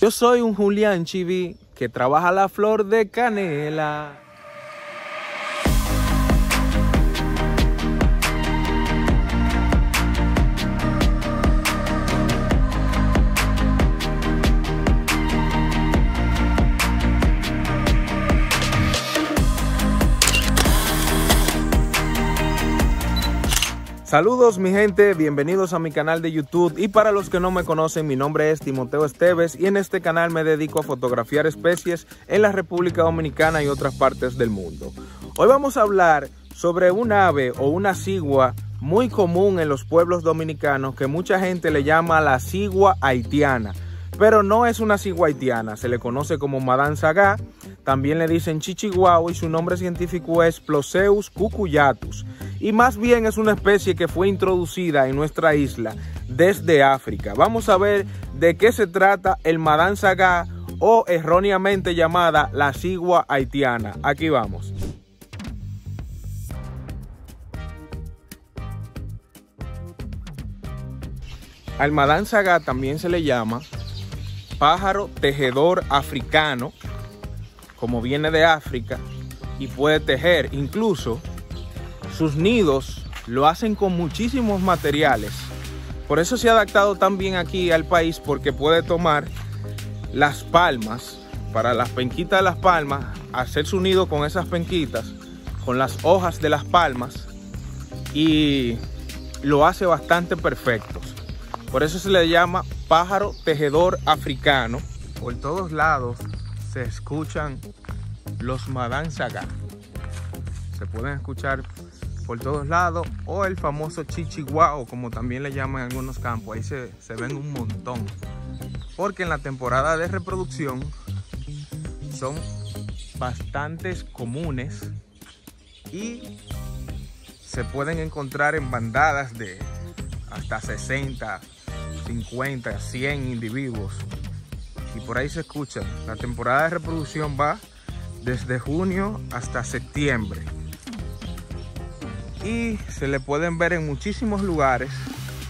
Yo soy un Julián Chivi que trabaja la flor de canela. Saludos mi gente, bienvenidos a mi canal de YouTube y para los que no me conocen mi nombre es Timoteo Esteves y en este canal me dedico a fotografiar especies en la República Dominicana y otras partes del mundo. Hoy vamos a hablar sobre un ave o una cigua muy común en los pueblos dominicanos que mucha gente le llama la cigua haitiana. Pero no es una cigua haitiana, se le conoce como Madame Sagá, también le dicen chichiguao y su nombre científico es Ploseus cucuyatus y más bien es una especie que fue introducida en nuestra isla desde África. Vamos a ver de qué se trata el Madán o erróneamente llamada la cigua haitiana. Aquí vamos. Al Madán Sagá también se le llama pájaro tejedor africano, como viene de África, y puede tejer incluso sus nidos lo hacen con muchísimos materiales. Por eso se ha adaptado tan bien aquí al país porque puede tomar las palmas, para las penquitas de las palmas, hacer su nido con esas penquitas, con las hojas de las palmas y lo hace bastante perfecto. Por eso se le llama pájaro tejedor africano. Por todos lados se escuchan los madanzaga. Se pueden escuchar por todos lados o el famoso chichiguao como también le llaman algunos campos. Ahí se, se ven un montón. Porque en la temporada de reproducción son bastantes comunes y se pueden encontrar en bandadas de hasta 60 50 100 individuos y por ahí se escucha la temporada de reproducción va desde junio hasta septiembre y se le pueden ver en muchísimos lugares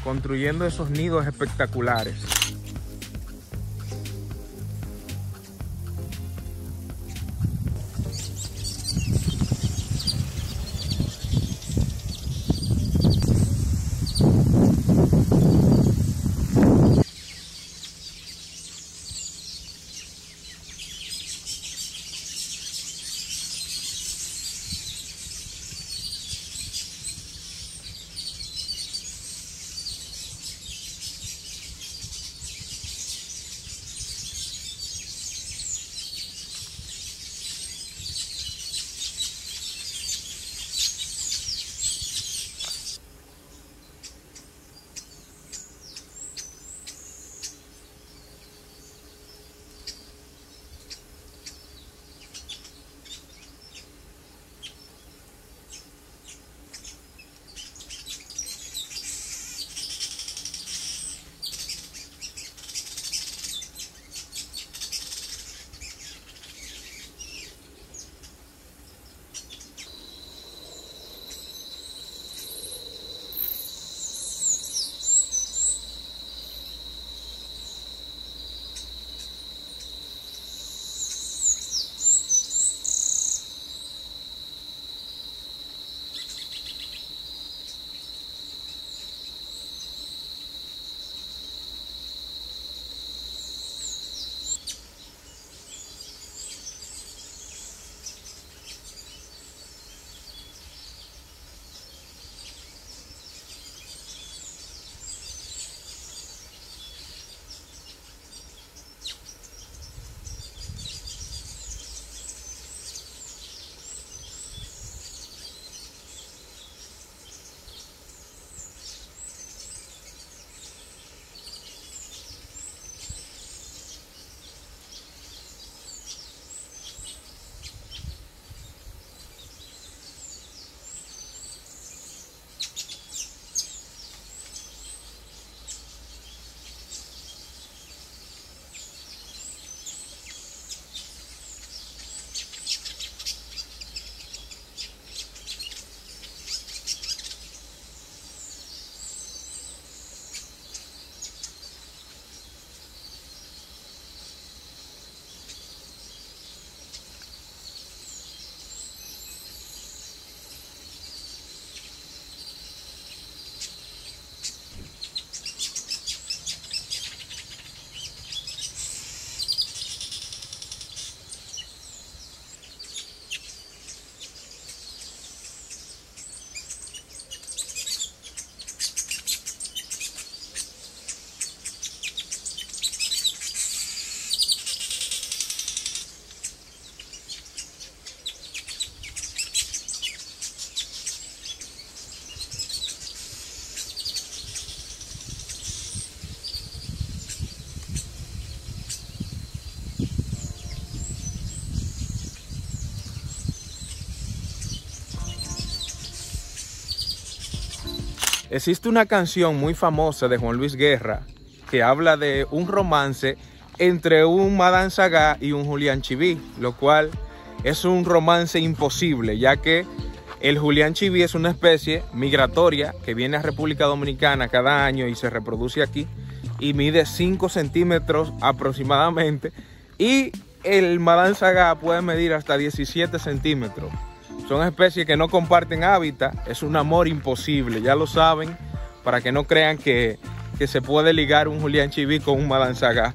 construyendo esos nidos espectaculares. Existe una canción muy famosa de Juan Luis Guerra que habla de un romance entre un Madame Sagá y un Julián Chiví, lo cual es un romance imposible, ya que el Julián Chiví es una especie migratoria que viene a República Dominicana cada año y se reproduce aquí y mide 5 centímetros aproximadamente y el Madame Sagá puede medir hasta 17 centímetros. Son especies que no comparten hábitat, es un amor imposible, ya lo saben, para que no crean que, se puede ligar un Julián Chiví con un Madanzagá.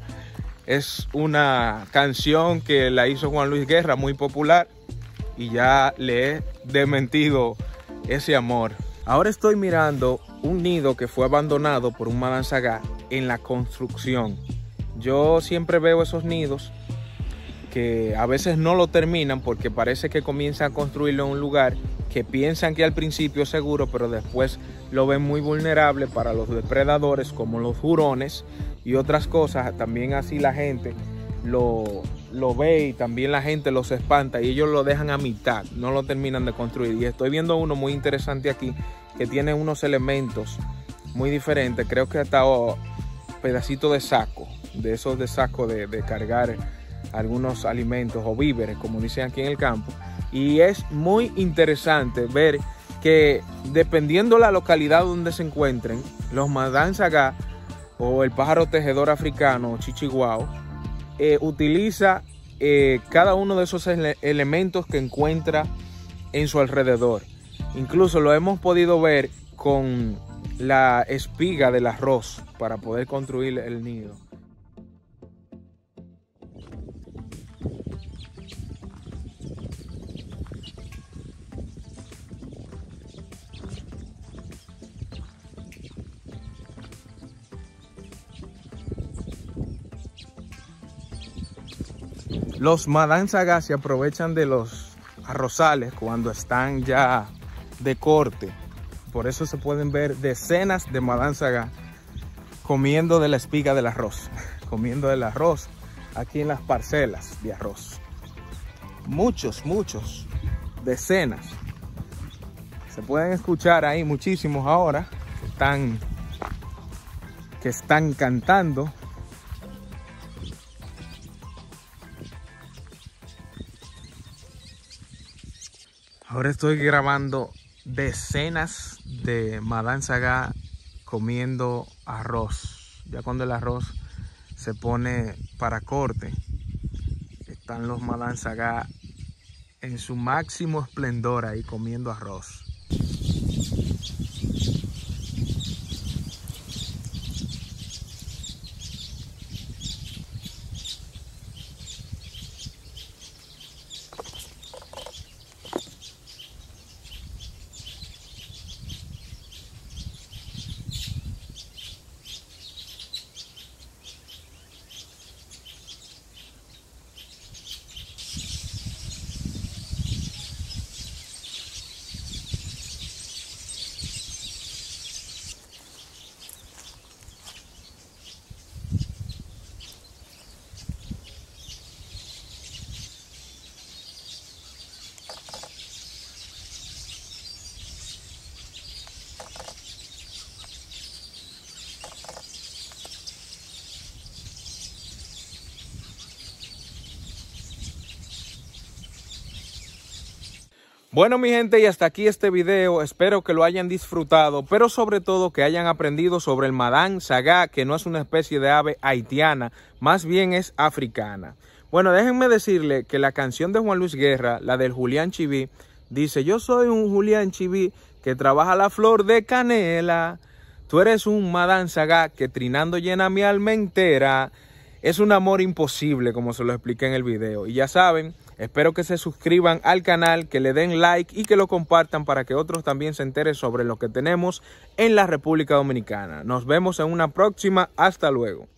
Es una canción que la hizo Juan Luis Guerra, muy popular, y ya le he desmentido ese amor. Ahora estoy mirando un nido que fue abandonado por un Madanzagá en la construcción. Yo siempre veo esos nidos que a veces no lo terminan porque parece que comienzan a construirlo en un lugar que piensan que al principio es seguro, pero después lo ven muy vulnerable para los depredadores como los hurones y otras cosas. También así la gente lo, lo ve y también la gente los espanta y ellos lo dejan a mitad, no lo terminan de construir. Y estoy viendo uno muy interesante aquí que tiene unos elementos muy diferentes. Creo que hasta oh, pedacito de saco, de esos de saco de, de cargar algunos alimentos o víveres, como dicen aquí en el campo. Y es muy interesante ver que dependiendo la localidad donde se encuentren, los madanzagá o el pájaro tejedor africano, chichiguao, eh, utiliza eh, cada uno de esos elementos que encuentra en su alrededor. Incluso lo hemos podido ver con la espiga del arroz para poder construir el nido. Los Madanzaga se aprovechan de los arrozales cuando están ya de corte. Por eso se pueden ver decenas de Madanzaga comiendo de la espiga del arroz. Comiendo del arroz aquí en las parcelas de arroz. Muchos, muchos. Decenas. Se pueden escuchar ahí muchísimos ahora que están, que están cantando Ahora estoy grabando decenas de Madame Saga comiendo arroz. Ya cuando el arroz se pone para corte, están los Madame Saga en su máximo esplendor ahí comiendo arroz. Bueno mi gente y hasta aquí este video, espero que lo hayan disfrutado, pero sobre todo que hayan aprendido sobre el Madán Sagá, que no es una especie de ave haitiana, más bien es africana. Bueno, déjenme decirle que la canción de Juan Luis Guerra, la del Julián Chiví, dice, yo soy un Julián Chiví que trabaja la flor de canela, tú eres un Madán Sagá que trinando llena mi alma entera, es un amor imposible como se lo expliqué en el video, y ya saben, Espero que se suscriban al canal, que le den like y que lo compartan para que otros también se enteren sobre lo que tenemos en la República Dominicana. Nos vemos en una próxima. Hasta luego.